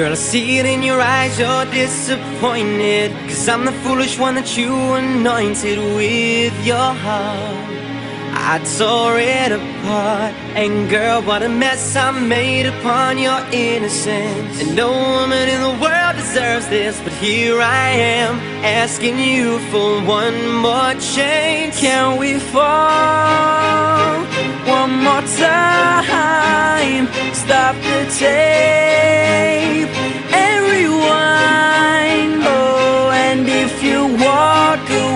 Girl, I see it in your eyes, you're disappointed. Cause I'm the foolish one that you anointed with your heart. I tore it apart. And girl, what a mess I made upon your innocence. And no woman in the world deserves this But here I am, asking you for one more change Can we fall one more time? Stop the tape you walk away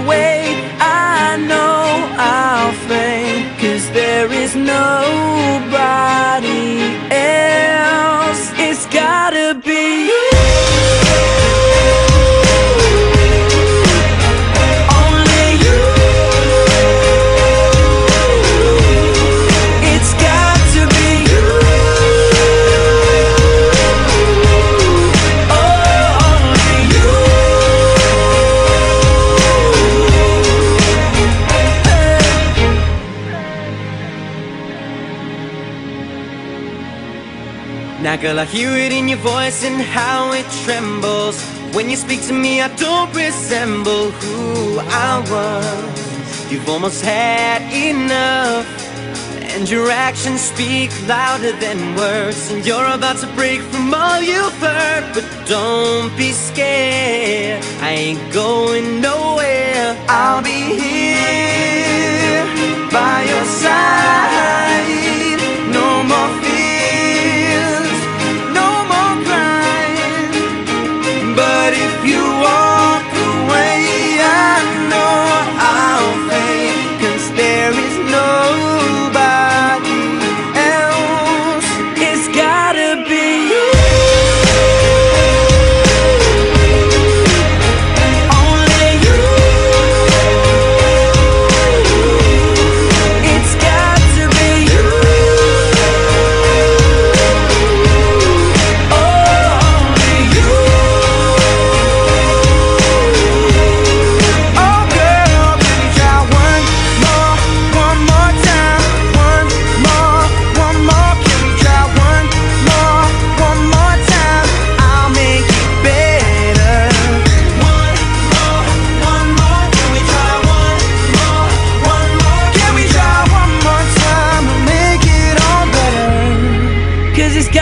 Now girl, I hear it in your voice and how it trembles. When you speak to me, I don't resemble who I was. You've almost had enough And your actions speak louder than words. And you're about to break from all you've heard But don't be scared. I ain't going nowhere. I'll be here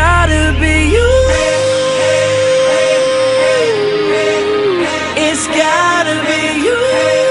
gotta be you. It's gotta be you.